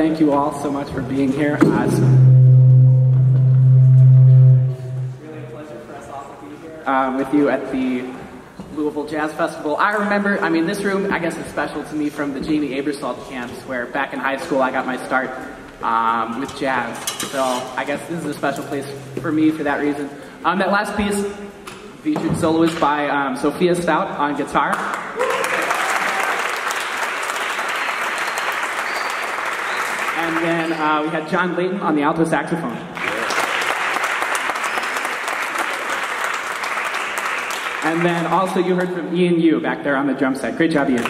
thank you all so much for being here. Uh, it's really a pleasure for us all to be here um, with you at the Louisville Jazz Festival. I remember, I mean, this room, I guess, is special to me from the Jamey Aebersold camps, where back in high school I got my start um, with jazz. So I guess this is a special place for me for that reason. Um, that last piece featured soloist by um, Sophia Stout on guitar. And then uh, we had John Layton on the alto saxophone. And then also you heard from Ian Yu back there on the drum set. Great job, Ian.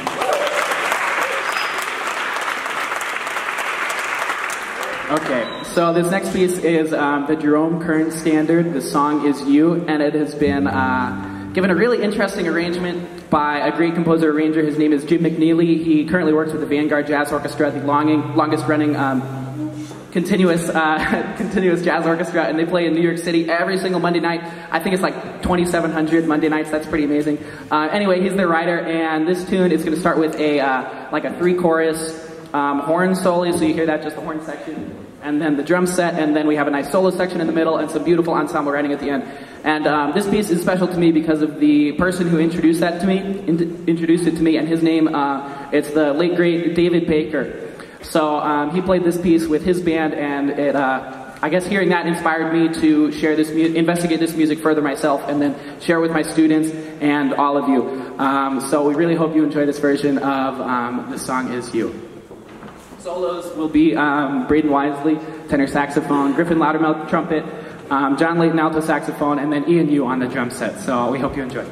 Okay, so this next piece is um, the Jerome Kern Standard. The song is You, and it has been uh, given a really interesting arrangement by a great composer arranger. His name is Jim McNeely. He currently works with the Vanguard Jazz Orchestra, the longing, longest running um, continuous uh, continuous jazz orchestra, and they play in New York City every single Monday night. I think it's like 2,700 Monday nights. That's pretty amazing. Uh, anyway, he's their writer, and this tune is going to start with a uh, like a three chorus um, horn solo. So you hear that just the horn section, and then the drum set, and then we have a nice solo section in the middle, and some beautiful ensemble writing at the end. And um, this piece is special to me because of the person who introduced that to me, in- introduced it to me, and his name uh, it's the late great David Baker. So um, he played this piece with his band, and it, uh, I guess hearing that inspired me to share this, mu- investigate this music further myself, and then share with my students and all of you. Um, so we really hope you enjoy this version of um, the song "Is You." Solos will be um, Braden Wisely, tenor saxophone, Griffin Loudermilk, trumpet, um, John Layton, alto saxophone, and then Ian Yu on the drum set. So we hope you enjoy.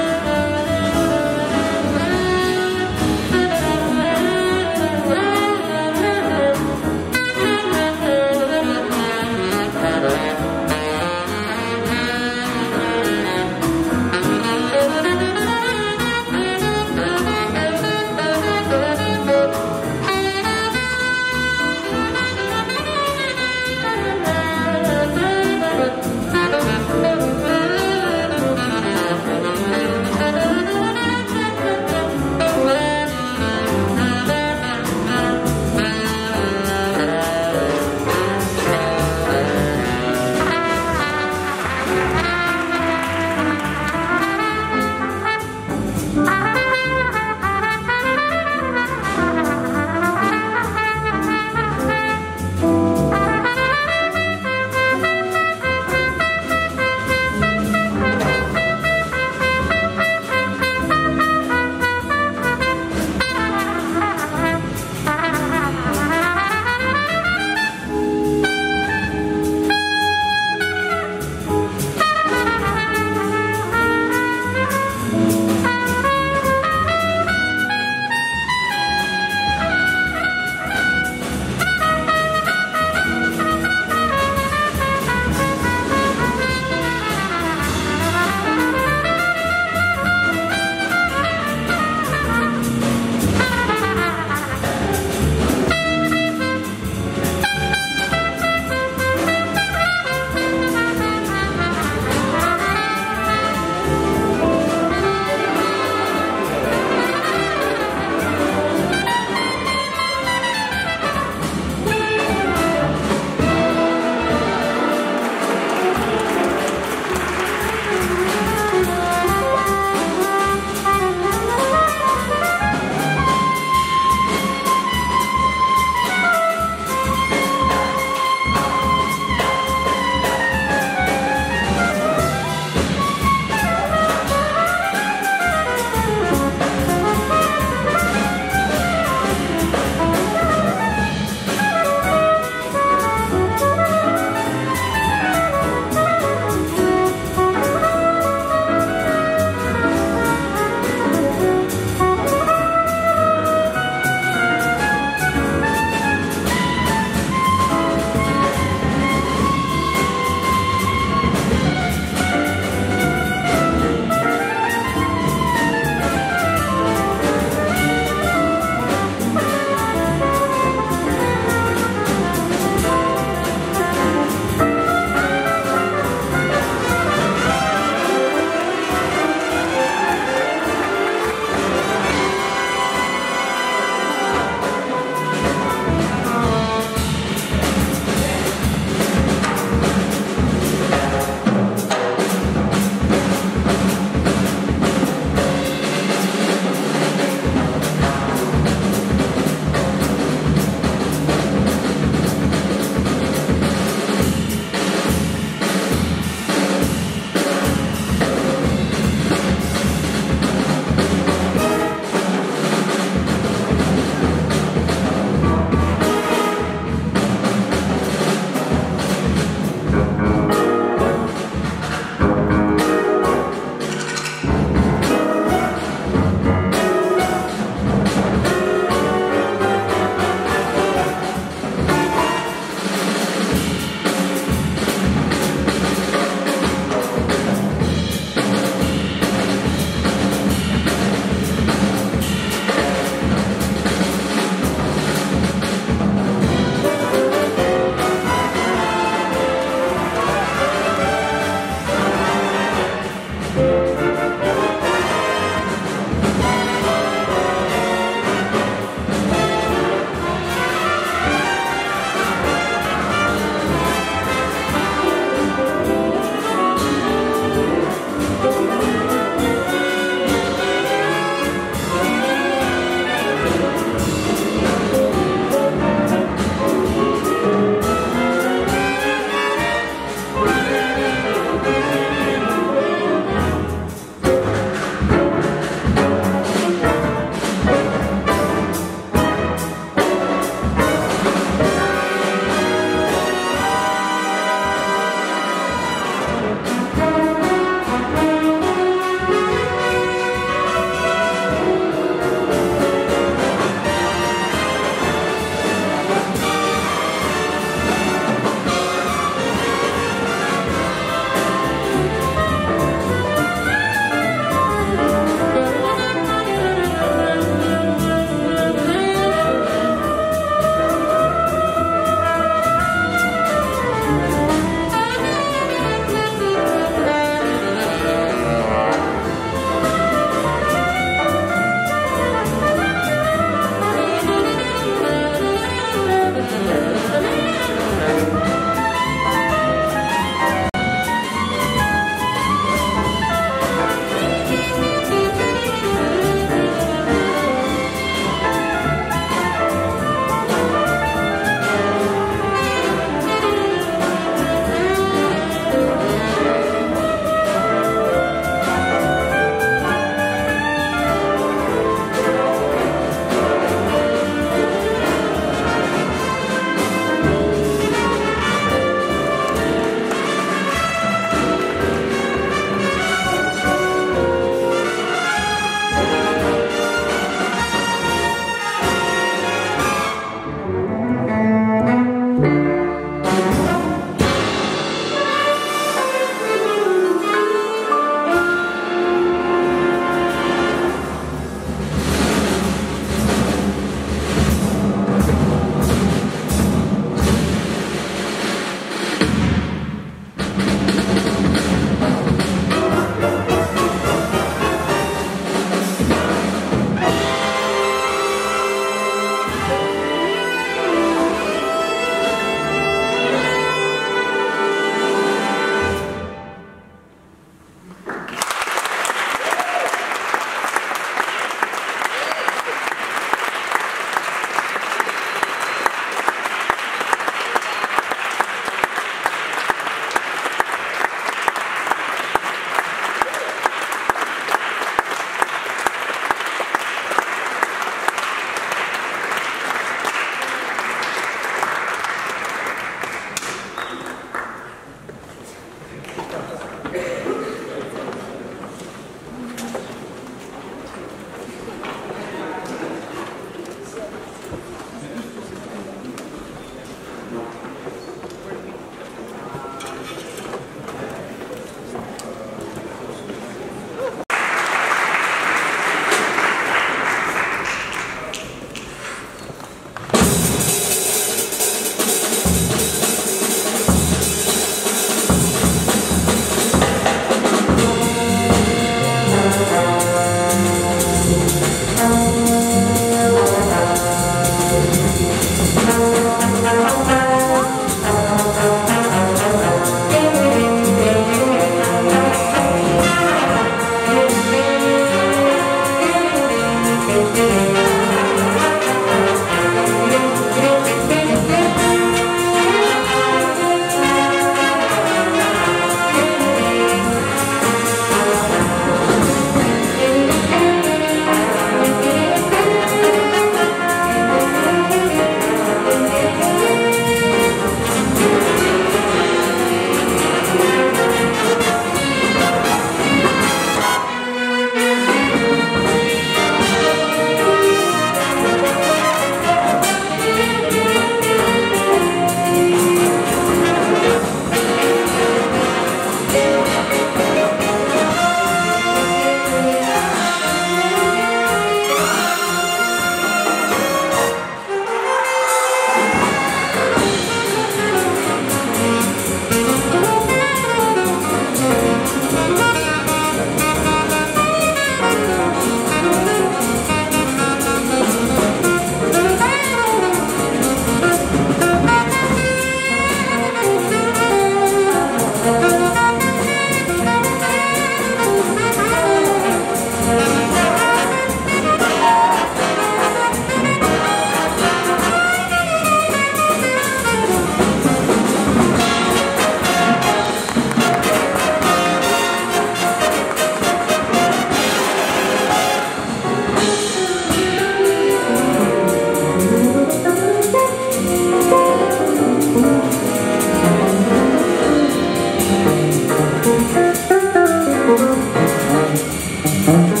Thank